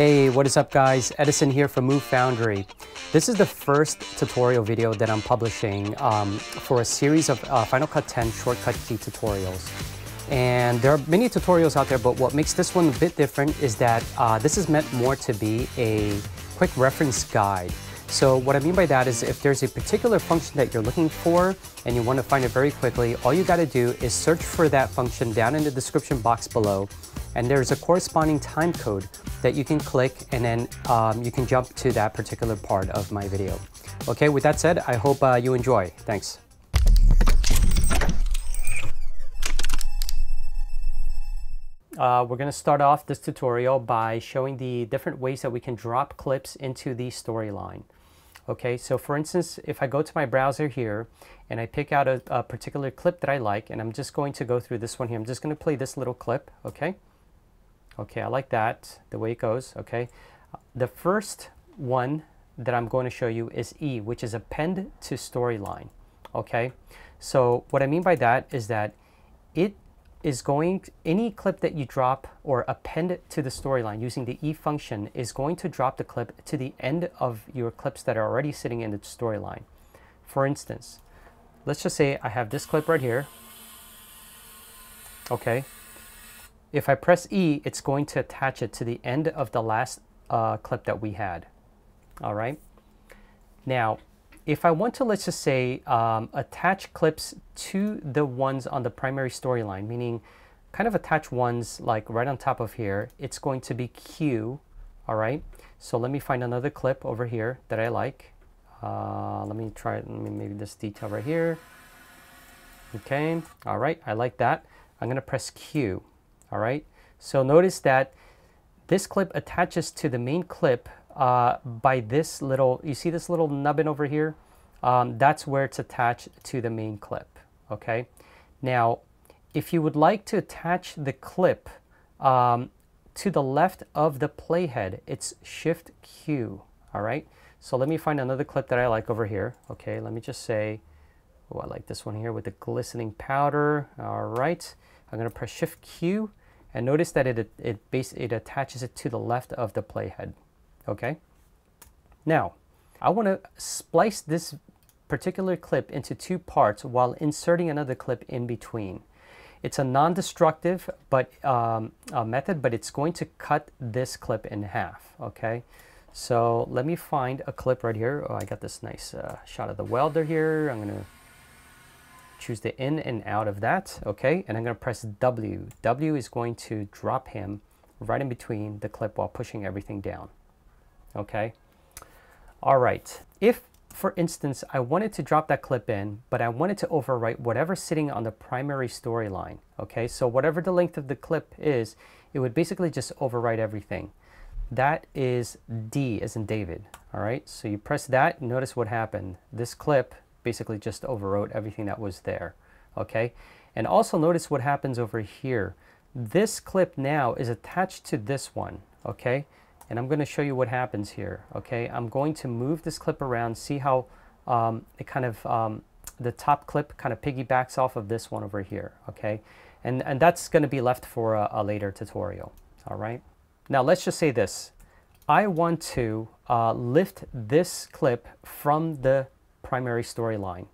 Hey, what is up guys? Edison here from Move Foundry. This is the first tutorial video that I'm publishing um, for a series of uh, Final Cut 10 shortcut key tutorials. And there are many tutorials out there, but what makes this one a bit different is that uh, this is meant more to be a quick reference guide. So what I mean by that is if there's a particular function that you're looking for and you want to find it very quickly, all you got to do is search for that function down in the description box below and there's a corresponding time code that you can click and then um, you can jump to that particular part of my video. Okay, with that said, I hope uh, you enjoy. Thanks. Uh, we're going to start off this tutorial by showing the different ways that we can drop clips into the storyline. Okay, so for instance, if I go to my browser here and I pick out a, a particular clip that I like, and I'm just going to go through this one here. I'm just going to play this little clip, okay? Okay, I like that, the way it goes, okay? The first one that I'm going to show you is E, which is append to storyline, okay? So what I mean by that is that it is going, any clip that you drop or append to the storyline using the E function is going to drop the clip to the end of your clips that are already sitting in the storyline. For instance, let's just say I have this clip right here, okay? If I press E, it's going to attach it to the end of the last uh, clip that we had. All right. Now, if I want to, let's just say, um, attach clips to the ones on the primary storyline, meaning kind of attach ones like right on top of here, it's going to be Q. All right. So let me find another clip over here that I like. Uh, let me try, let me maybe this detail right here. Okay. All right. I like that. I'm going to press Q all right? So notice that this clip attaches to the main clip uh, by this little, you see this little nubbin over here? Um, that's where it's attached to the main clip, okay? Now, if you would like to attach the clip um, to the left of the playhead, it's Shift Q, all right? So let me find another clip that I like over here. Okay, let me just say, oh, I like this one here with the glistening powder. All right, I'm gonna press Shift Q and notice that it, it, base, it attaches it to the left of the playhead. Okay? Now, I want to splice this particular clip into two parts while inserting another clip in between. It's a non-destructive but um, method, but it's going to cut this clip in half, okay? So let me find a clip right here. Oh, I got this nice uh, shot of the welder here. I'm gonna choose the in and out of that, okay? And I'm gonna press W. W is going to drop him right in between the clip while pushing everything down, okay? All right, if for instance, I wanted to drop that clip in, but I wanted to overwrite whatever's sitting on the primary storyline, okay? So whatever the length of the clip is, it would basically just overwrite everything. That is D as in David, all right? So you press that, notice what happened. This clip basically just overwrote everything that was there, okay? And also notice what happens over here. This clip now is attached to this one, okay? And I'm gonna show you what happens here, okay? I'm going to move this clip around, see how um, it kind of, um, the top clip kind of piggybacks off of this one over here, okay? And, and that's gonna be left for a, a later tutorial, all right? Now let's just say this. I want to uh, lift this clip from the primary storyline.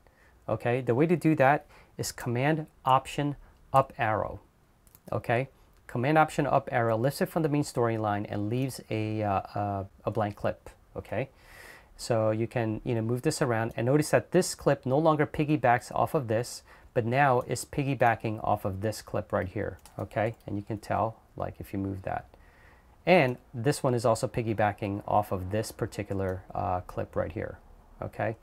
Okay, the way to do that is Command Option Up Arrow. Okay, Command Option Up Arrow lifts it from the main storyline and leaves a, uh, uh, a blank clip. Okay, so you can you know move this around and notice that this clip no longer piggybacks off of this, but now is piggybacking off of this clip right here. Okay, and you can tell like if you move that. And this one is also piggybacking off of this particular uh, clip right here. Okay.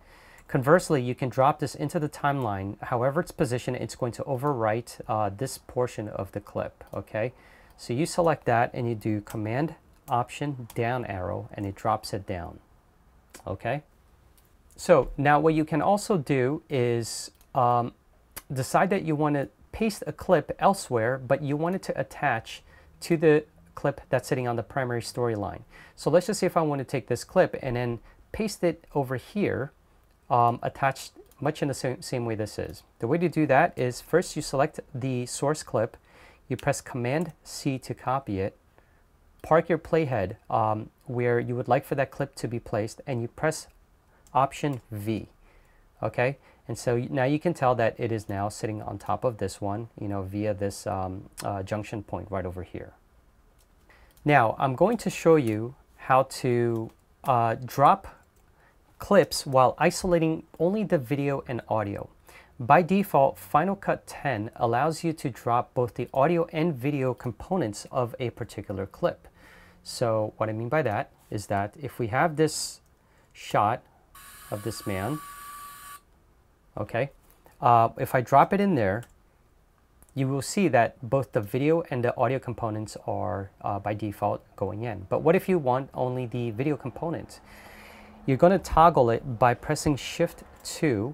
Conversely, you can drop this into the timeline. However it's positioned, it's going to overwrite uh, this portion of the clip, okay? So you select that and you do Command Option Down arrow and it drops it down, okay? So now what you can also do is um, decide that you want to paste a clip elsewhere, but you want it to attach to the clip that's sitting on the primary storyline. So let's just say if I want to take this clip and then paste it over here, um, attached much in the same, same way this is. The way to do that is first you select the source clip, you press Command C to copy it, park your playhead um, where you would like for that clip to be placed and you press option V. Okay, and so now you can tell that it is now sitting on top of this one, you know, via this um, uh, junction point right over here. Now I'm going to show you how to uh, drop clips while isolating only the video and audio. By default, Final Cut 10 allows you to drop both the audio and video components of a particular clip. So what I mean by that is that if we have this shot of this man, okay, uh, if I drop it in there, you will see that both the video and the audio components are uh, by default going in. But what if you want only the video component? You're going to toggle it by pressing Shift 2,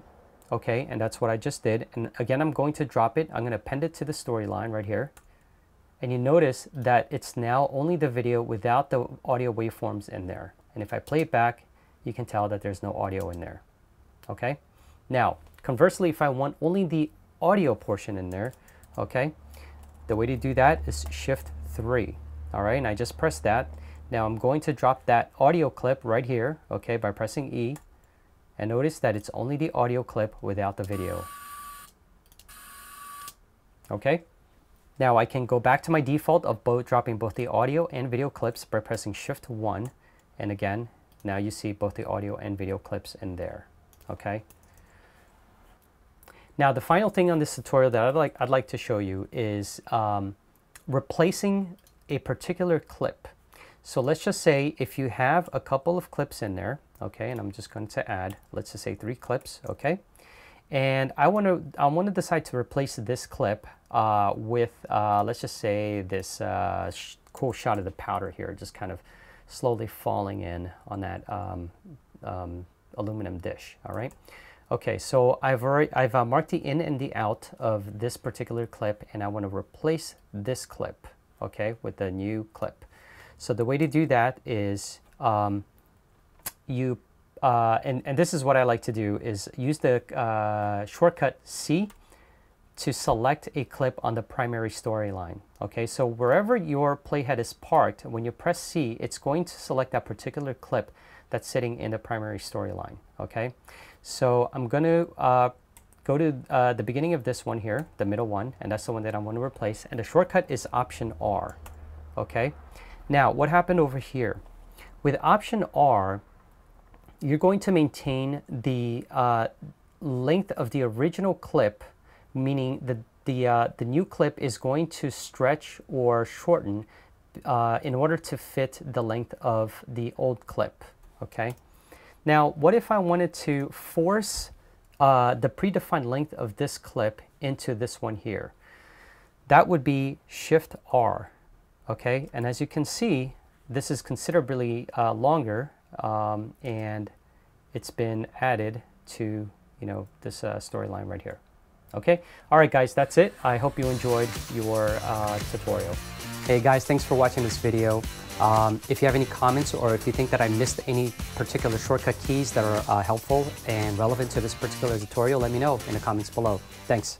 okay, and that's what I just did. And again, I'm going to drop it. I'm going to append it to the storyline right here. And you notice that it's now only the video without the audio waveforms in there. And if I play it back, you can tell that there's no audio in there, okay? Now, conversely, if I want only the audio portion in there, okay? The way to do that is shift three, all right? And I just press that. Now I'm going to drop that audio clip right here, okay, by pressing E. And notice that it's only the audio clip without the video. Okay? Now I can go back to my default of both dropping both the audio and video clips by pressing Shift 1. And again, now you see both the audio and video clips in there. Okay? Now, the final thing on this tutorial that I'd like, I'd like to show you is um, replacing a particular clip. So let's just say if you have a couple of clips in there, okay, and I'm just going to add, let's just say three clips, okay, and I want to I want to decide to replace this clip uh, with uh, let's just say this uh, sh cool shot of the powder here, just kind of slowly falling in on that um, um, aluminum dish. All right. Okay, so I've already I've uh, marked the in and the out of this particular clip, and I want to replace this clip, okay, with the new clip. So the way to do that is um, you uh, and and this is what I like to do is use the uh, shortcut C to select a clip on the primary storyline. Okay, so wherever your playhead is parked, when you press C, it's going to select that particular clip that's sitting in the primary storyline. Okay. So I'm going to uh, go to uh, the beginning of this one here, the middle one, and that's the one that I want to replace. And the shortcut is Option R. Okay. Now, what happened over here? With Option R, you're going to maintain the uh, length of the original clip, meaning the the uh, the new clip is going to stretch or shorten uh, in order to fit the length of the old clip. Okay. Now, what if I wanted to force uh, the predefined length of this clip into this one here? That would be Shift R, okay? And as you can see, this is considerably uh, longer um, and it's been added to, you know, this uh, storyline right here. Okay, all right guys, that's it. I hope you enjoyed your uh, tutorial. Hey guys, thanks for watching this video. Um, if you have any comments or if you think that I missed any particular shortcut keys that are uh, helpful and relevant to this particular tutorial, let me know in the comments below. Thanks.